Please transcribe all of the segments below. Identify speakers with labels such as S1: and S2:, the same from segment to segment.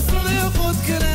S1: Just a little foot can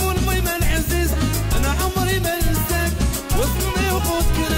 S1: ابو الميمن عزيز أنا عمري ما نساك واسمي وخذ كلامك